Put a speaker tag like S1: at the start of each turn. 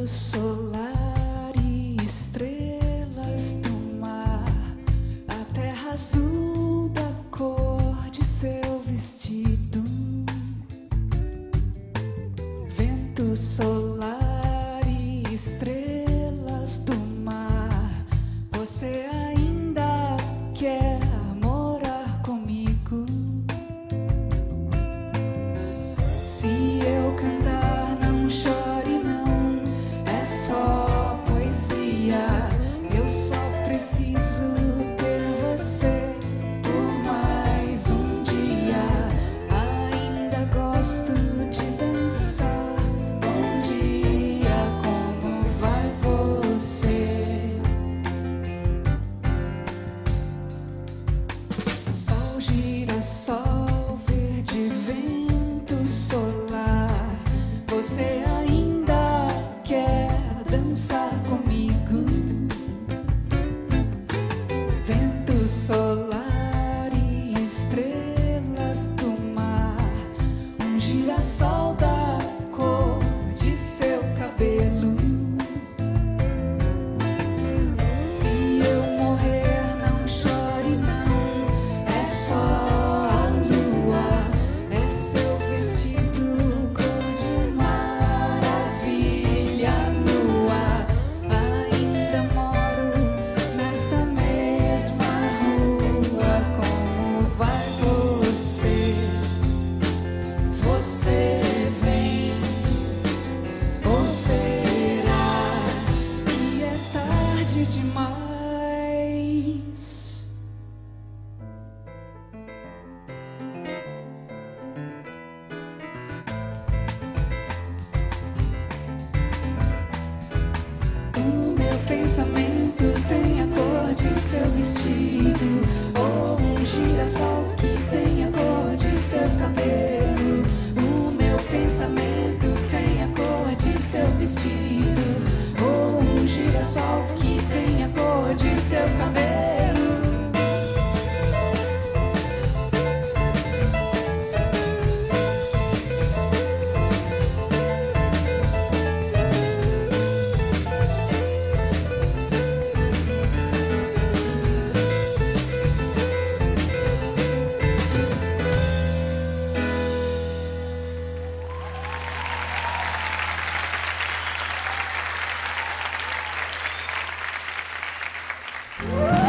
S1: vento solar e estrelas do mar, a terra azul da cor de seu vestido. O meu pensamento tem a cor de seu vestido. Ou um girassol que tem a cor de seu cabelo. O meu pensamento tem a cor de seu vestido.
S2: Woo!